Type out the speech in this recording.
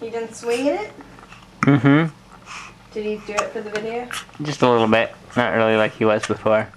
He done swinging it? Mm-hmm. Did he do it for the video? Just a little bit. Not really like he was before.